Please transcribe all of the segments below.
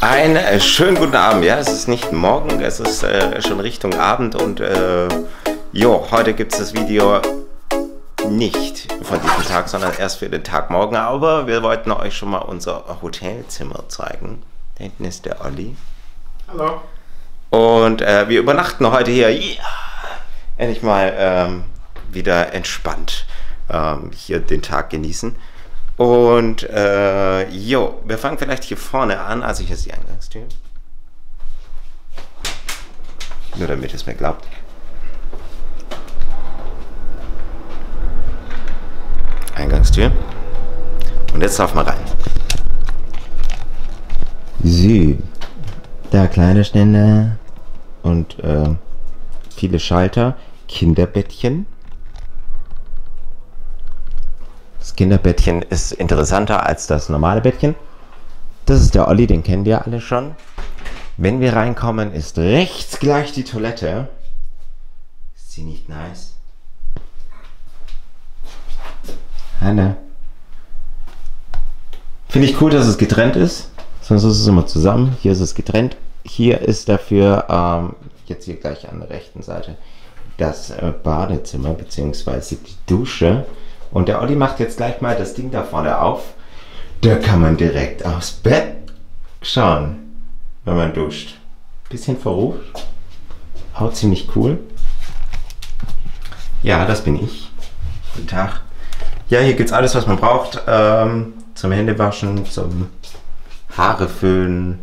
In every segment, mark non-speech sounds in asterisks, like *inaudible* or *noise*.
Einen äh, schönen guten Abend. Ja, es ist nicht morgen, es ist äh, schon Richtung Abend und äh, jo, heute gibt es das Video nicht von diesem Tag, sondern erst für den Tag morgen. Aber wir wollten euch schon mal unser Hotelzimmer zeigen. Da hinten ist der Olli. Hallo. Und äh, wir übernachten heute hier. Ja, endlich mal ähm, wieder entspannt ähm, hier den Tag genießen. Und äh, jo, wir fangen vielleicht hier vorne an. Also hier ist die Eingangstür. Nur damit es mir glaubt. Eingangstür. Und jetzt laufen wir rein. So. Da kleine Ständer und äh, viele Schalter. Kinderbettchen. Kinderbettchen ist interessanter als das normale Bettchen. Das ist der Olli, den kennt ihr alle schon. Wenn wir reinkommen, ist rechts gleich die Toilette. Ist sie nicht nice? Hanne. Finde ich cool, dass es getrennt ist. Sonst ist es immer zusammen. Hier ist es getrennt. Hier ist dafür, ähm, jetzt hier gleich an der rechten Seite, das äh, Badezimmer bzw. die Dusche. Und der Olli macht jetzt gleich mal das Ding da vorne auf. Da kann man direkt aufs Bett schauen, wenn man duscht. Bisschen verrucht. Auch ziemlich cool. Ja, das bin ich. Guten Tag. Ja, hier gibt es alles, was man braucht. Ähm, zum Händewaschen, zum Haare föhnen.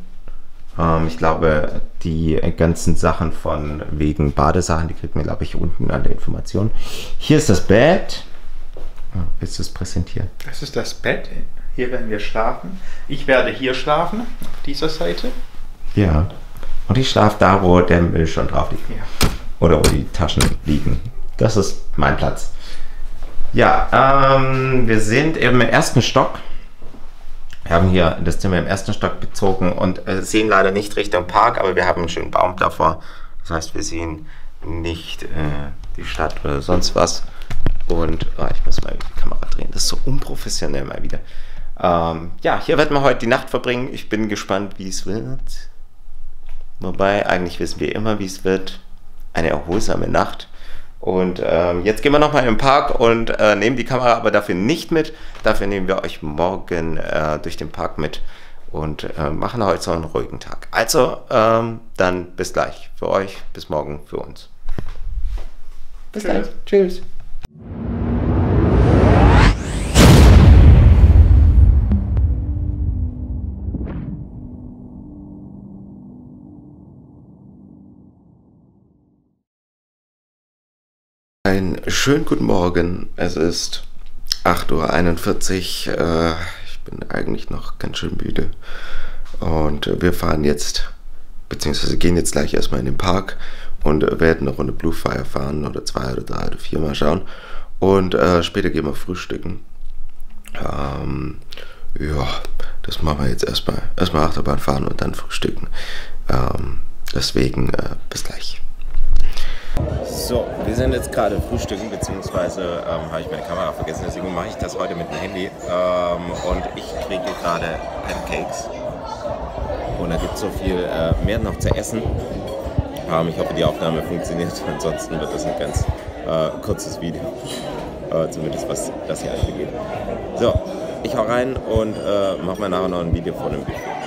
Ähm, ich glaube, die ganzen Sachen von wegen Badesachen, die kriegt man, glaube ich, unten an der Information. Hier ist das Bett. Willst du es präsentieren? Das ist das Bett. Hier werden wir schlafen. Ich werde hier schlafen, auf dieser Seite. Ja. Und ich schlafe da, wo der Müll schon drauf liegt. Ja. Oder wo die Taschen liegen. Das ist mein Platz. Ja, ähm, wir sind im ersten Stock. Wir haben hier das Zimmer im ersten Stock bezogen und äh, sehen leider nicht Richtung Park, aber wir haben einen schönen Baum davor. Das heißt, wir sehen nicht äh, die Stadt oder sonst was. Und oh, ich muss mal die Kamera drehen. Das ist so unprofessionell mal wieder. Ähm, ja, hier werden wir heute die Nacht verbringen. Ich bin gespannt, wie es wird. Wobei, eigentlich wissen wir immer, wie es wird. Eine erholsame Nacht. Und ähm, jetzt gehen wir nochmal in den Park und äh, nehmen die Kamera aber dafür nicht mit. Dafür nehmen wir euch morgen äh, durch den Park mit und äh, machen heute so einen ruhigen Tag. Also, ähm, dann bis gleich für euch, bis morgen für uns. Bis Tschüss. gleich. Tschüss. Einen schönen guten Morgen. Es ist 8.41 Uhr. Äh, ich bin eigentlich noch ganz schön müde. Und wir fahren jetzt, beziehungsweise gehen jetzt gleich erstmal in den Park und äh, werden eine Runde Blue Fire fahren oder zwei oder drei oder vier mal schauen. Und äh, später gehen wir frühstücken. Ähm, ja, das machen wir jetzt erstmal. Erstmal Achterbahn fahren und dann frühstücken. Ähm, deswegen äh, bis gleich. So, wir sind jetzt gerade frühstücken, beziehungsweise ähm, habe ich meine Kamera vergessen, deswegen mache ich das heute mit dem Handy. Ähm, und ich kriege gerade Pancakes. Und da gibt es so viel äh, mehr noch zu essen. Ähm, ich hoffe, die Aufnahme funktioniert, *laughs* ansonsten wird das ein ganz äh, kurzes Video. Äh, zumindest was das hier angeht. So, ich hau rein und äh, mache mir nachher noch ein Video von dem Buffet.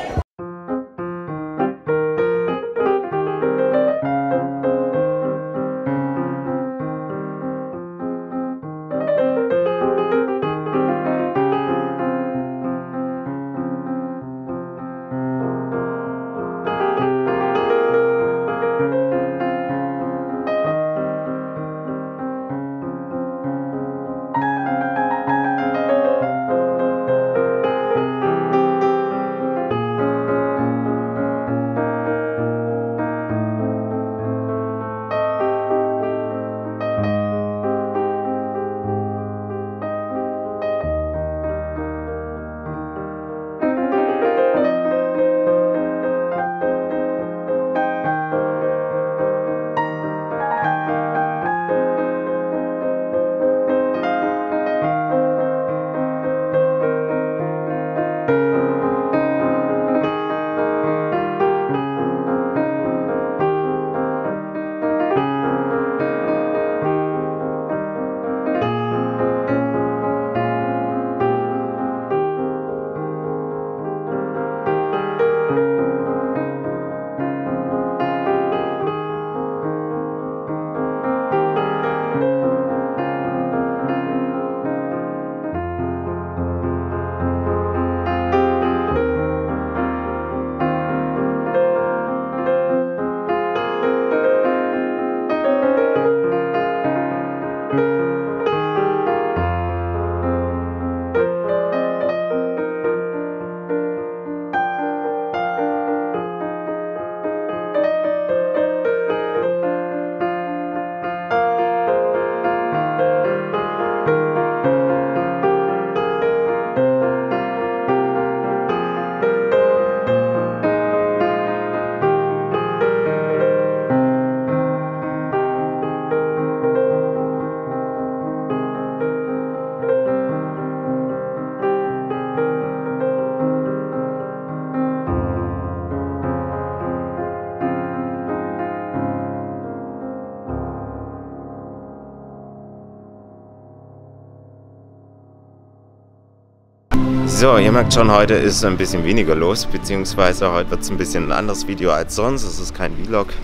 So, ihr merkt schon, heute ist ein bisschen weniger los, beziehungsweise heute wird es ein bisschen ein anderes Video als sonst. Es ist kein Vlog.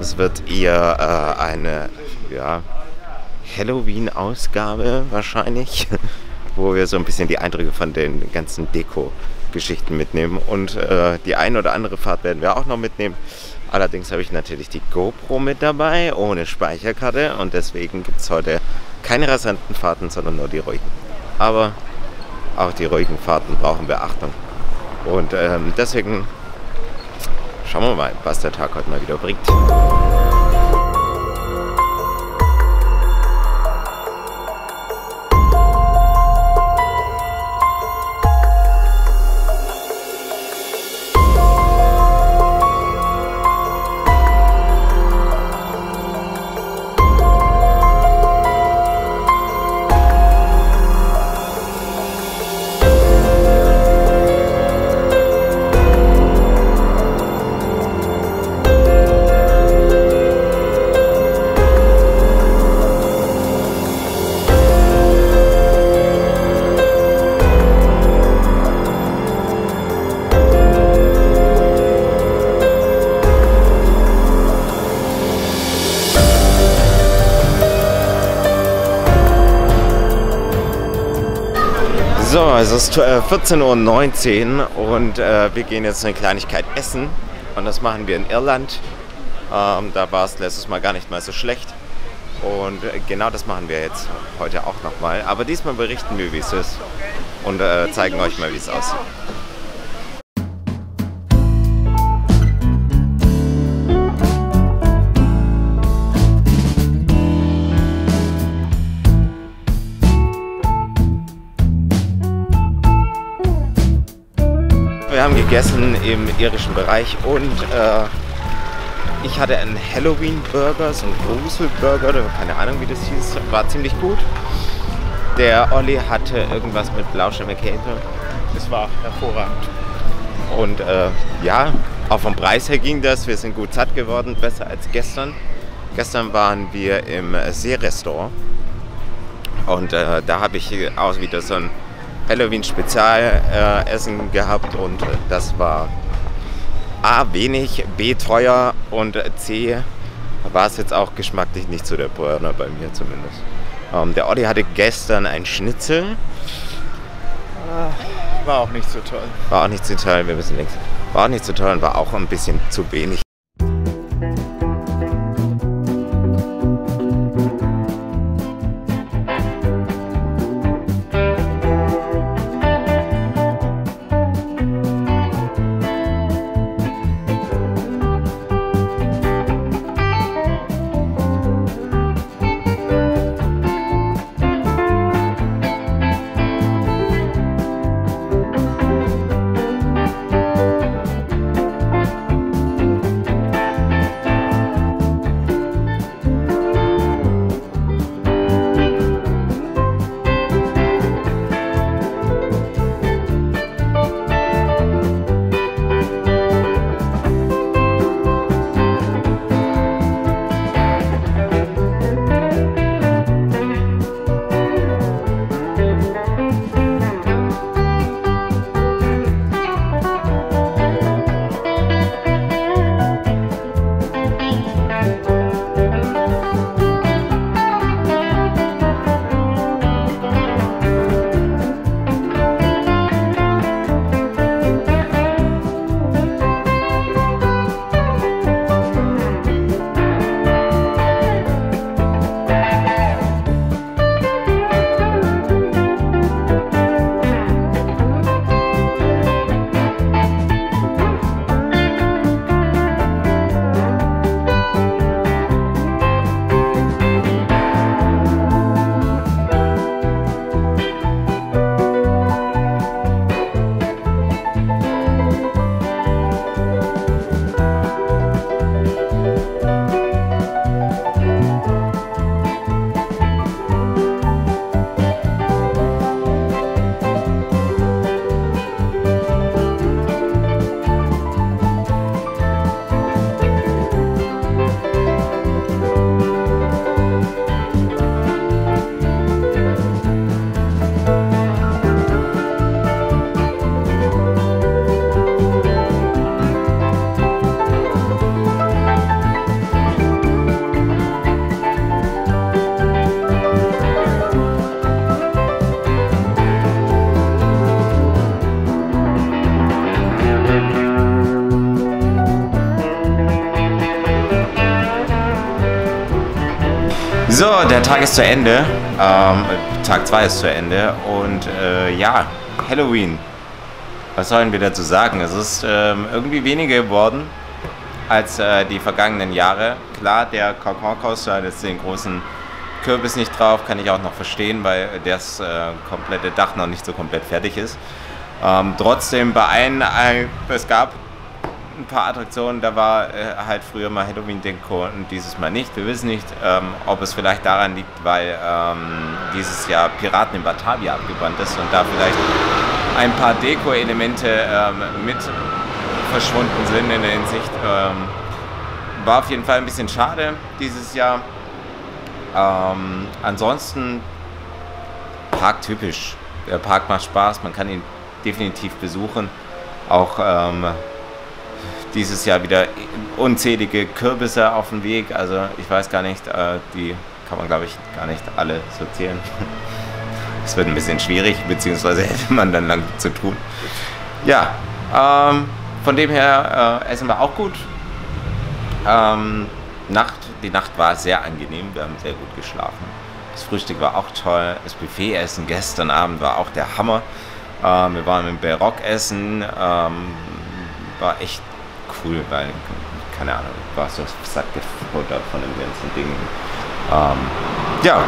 Es wird eher äh, eine ja, Halloween-Ausgabe wahrscheinlich, *laughs* wo wir so ein bisschen die Eindrücke von den ganzen Deko-Geschichten mitnehmen. Und äh, die ein oder andere Fahrt werden wir auch noch mitnehmen. Allerdings habe ich natürlich die GoPro mit dabei, ohne Speicherkarte. Und deswegen gibt es heute keine rasanten Fahrten, sondern nur die ruhigen. Aber auch die ruhigen Fahrten brauchen Beachtung. Und ähm, deswegen schauen wir mal, was der Tag heute mal wieder bringt. So, es ist 14.19 Uhr und äh, wir gehen jetzt eine Kleinigkeit essen. Und das machen wir in Irland. Ähm, da war es letztes Mal gar nicht mal so schlecht. Und äh, genau das machen wir jetzt heute auch nochmal. Aber diesmal berichten wir, wie es ist. Und äh, zeigen euch mal, wie es aussieht. Gegessen im irischen Bereich und äh, ich hatte einen Halloween-Burger, so einen Grusel-Burger, oder keine Ahnung wie das hieß, war ziemlich gut. Der Olli hatte irgendwas mit Blauschimmer Käse. Das war hervorragend. Und äh, ja, auch vom Preis her ging das. Wir sind gut satt geworden, besser als gestern. Gestern waren wir im Seerestaurant und äh, da habe ich auch wieder so ein Halloween-Spezialessen äh, gehabt und äh, das war A, wenig, B, teuer und C, war es jetzt auch geschmacklich nicht so der Burner bei mir zumindest. Ähm, der Audi hatte gestern ein Schnitzel. War auch nicht so toll. War auch nicht so toll, wir müssen links. War auch nicht so toll und war auch ein bisschen zu wenig. Tag ist zu Ende. Ähm, Tag 2 ist zu Ende. Und äh, ja, Halloween. Was sollen wir dazu sagen? Es ist ähm, irgendwie weniger geworden als äh, die vergangenen Jahre. Klar, der Coaster hat jetzt den großen Kürbis nicht drauf, kann ich auch noch verstehen, weil das äh, komplette Dach noch nicht so komplett fertig ist. Ähm, trotzdem bei äh, es gab ein paar Attraktionen, da war äh, halt früher mal Halloween-Deko und dieses Mal nicht. Wir wissen nicht, ähm, ob es vielleicht daran liegt, weil ähm, dieses Jahr Piraten in Batavia abgebrannt ist und da vielleicht ein paar Deko-Elemente ähm, mit verschwunden sind in der Hinsicht. Ähm, war auf jeden Fall ein bisschen schade dieses Jahr. Ähm, ansonsten parktypisch. Der Park macht Spaß, man kann ihn definitiv besuchen. Auch ähm, dieses Jahr wieder unzählige Kürbisse auf dem Weg. Also ich weiß gar nicht, äh, die kann man glaube ich gar nicht alle so zählen. *laughs* Es wird ein bisschen schwierig, beziehungsweise *laughs* hätte man dann lang zu tun. Ja, ähm, von dem her äh, essen wir auch gut. Ähm, Nacht, die Nacht war sehr angenehm, wir haben sehr gut geschlafen. Das Frühstück war auch toll. Das Buffet-Essen gestern Abend war auch der Hammer. Ähm, wir waren im Barock essen. Ähm, war echt cool, weil, keine Ahnung, war so satt gefuttert von dem ganzen Ding. Ähm, ja,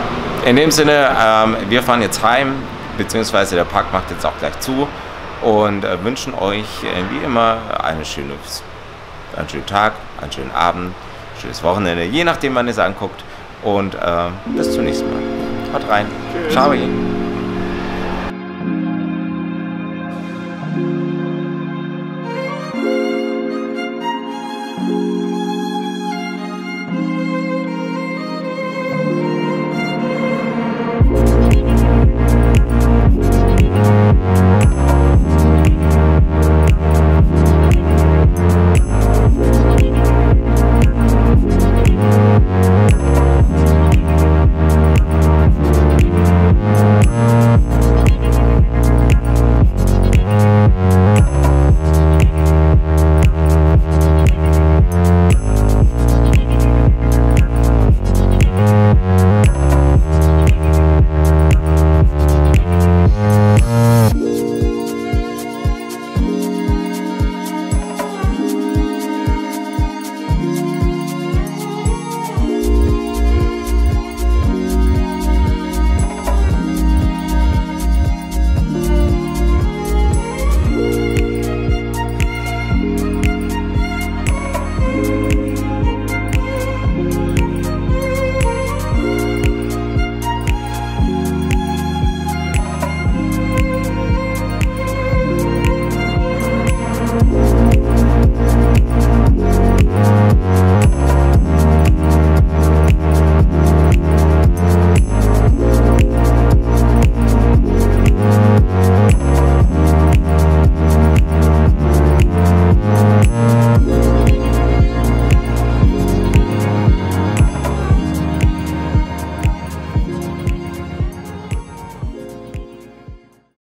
in dem Sinne, ähm, wir fahren jetzt heim, beziehungsweise der Park macht jetzt auch gleich zu und äh, wünschen euch äh, wie immer eine schöne, einen schönen Tag, einen schönen Abend, ein schönes Wochenende, je nachdem, wann ihr es anguckt. Und äh, bis zum nächsten Mal. Haut rein. Tschüss. Ciao.